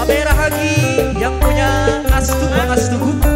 Babe Rahagi yang punya Astu Bang Astu